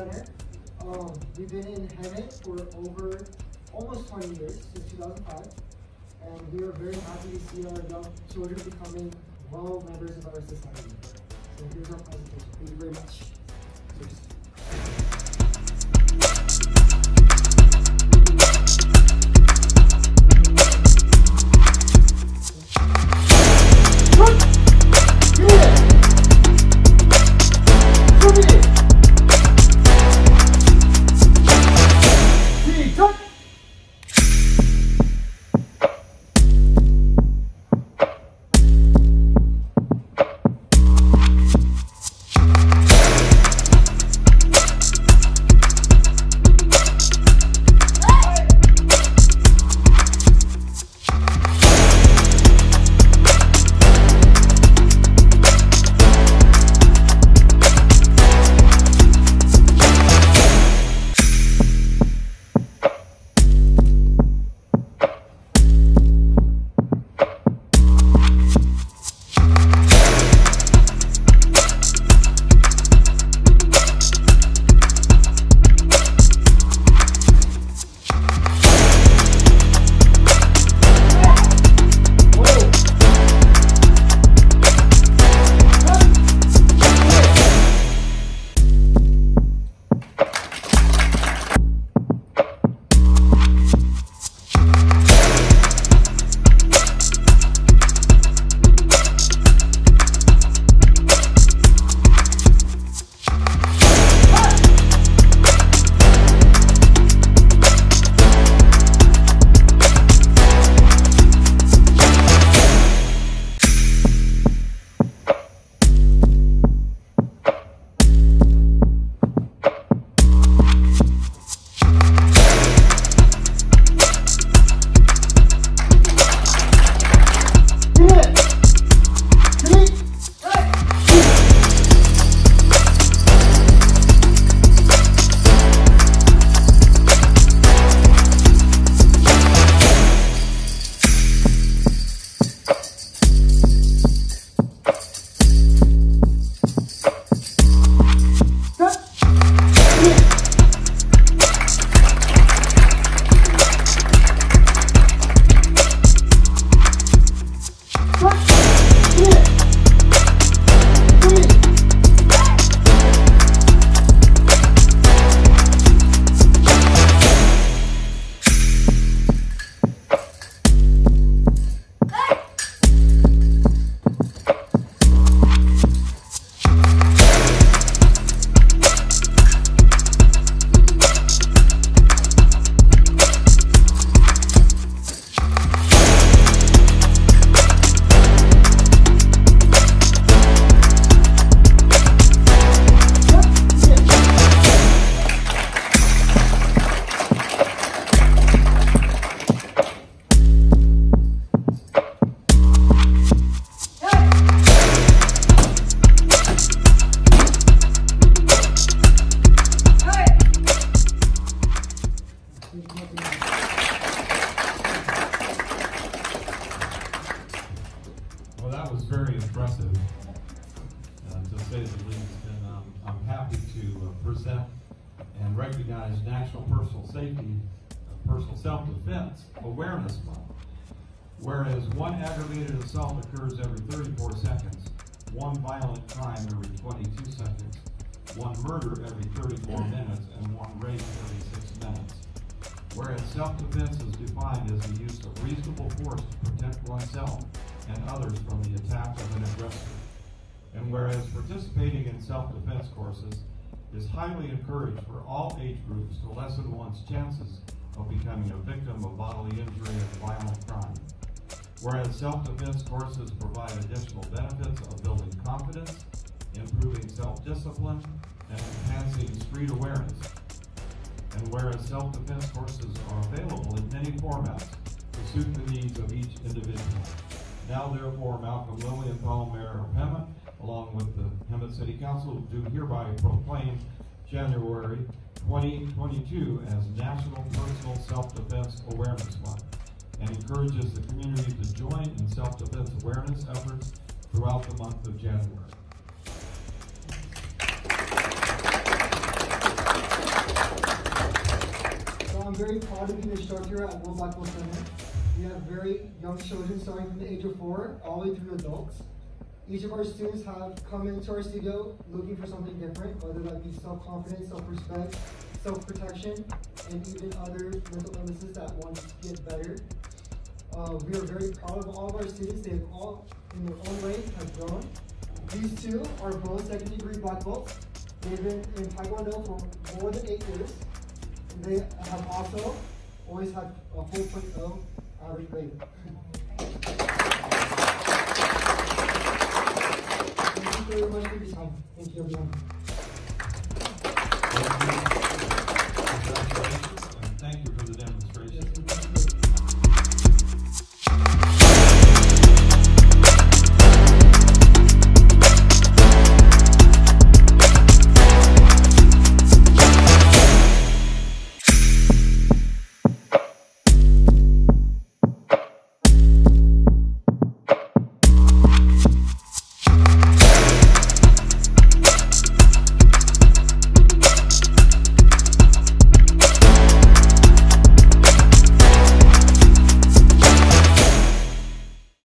Center. Um, we've been in Hemet for over almost 20 years, since 2005. And we are very happy to see our young children becoming well members of our society. So here's our presentation. Thank you very much. Cheers. And recognize National Personal Safety, Personal Self-Defense Awareness Month. Whereas one aggravated assault occurs every 34 seconds, one violent crime every 22 seconds, one murder every 34 minutes, and one rape every six minutes. Whereas self-defense is defined as the use of reasonable force to protect oneself and others from the attack of an aggressor. And whereas participating in self-defense courses is highly encouraged for all age groups to lessen one's chances of becoming a victim of bodily injury and violent crime. Whereas self-defense courses provide additional benefits of building confidence, improving self-discipline, and enhancing street awareness. And whereas self-defense courses are available in many formats to suit the needs of each individual. Now therefore, Malcolm Lilienthal, Mayor of Hemet, along with the Hemet City Council, do hereby proclaim January 2022 as National Personal Self-Defense Awareness Month and encourages the community to join in self-defense awareness efforts throughout the month of January. So I'm very proud to be an instructor at World Black Belt Center. We have very young children starting from the age of four all the way through adults. Each of our students have come into our studio looking for something different, whether that be self-confidence, self-respect, self-protection, and even other mental illnesses that want to get better. Uh, we are very proud of all of our students. They have all, in their own way, have grown. These two are both second degree black belts. They've been in Taekwondo for more than eight years. They have also always had a 4.0 average grade. Thank you very much for your time. Thank you, everyone.